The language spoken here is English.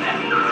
that.